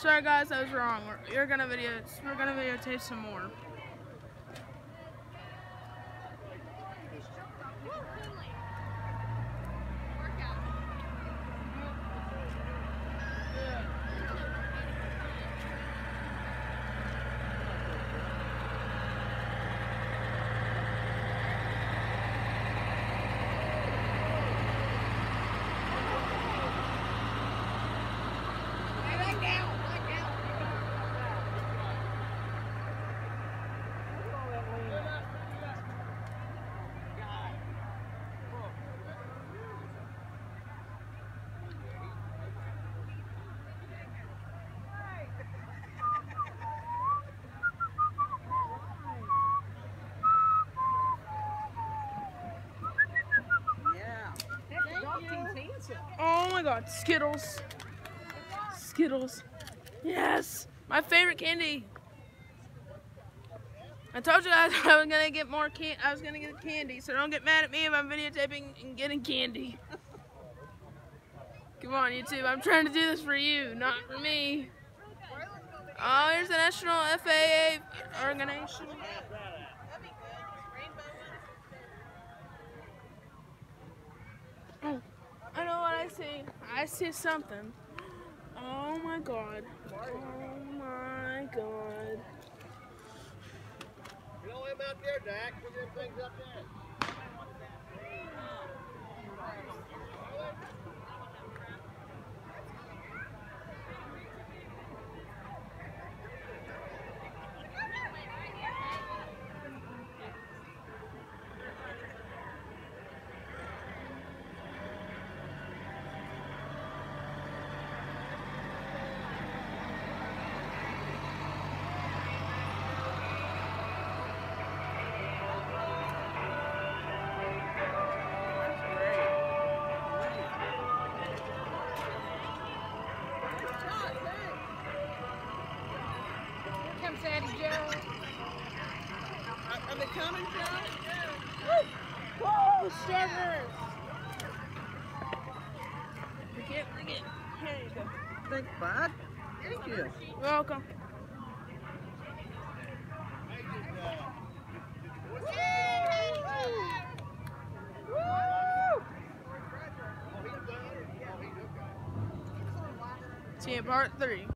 Sorry guys, I was wrong. We're, you're gonna video. We're gonna videotape some more. Oh my god, Skittles. Skittles. Yes! My favorite candy. I told you guys I was gonna get more can I was gonna get candy, so don't get mad at me if I'm videotaping and getting candy. Come on, YouTube. I'm trying to do this for you, not for me. Oh, here's the National FAA organization. Oh. I know what I see. Something. Oh my god. Oh my god. You know him out there, Dak. Them things up there. Are they coming, Joe? Whoa, sugar! Forget, forget. Here you go. Thanks, bud. Thank you. You're welcome. See you part three.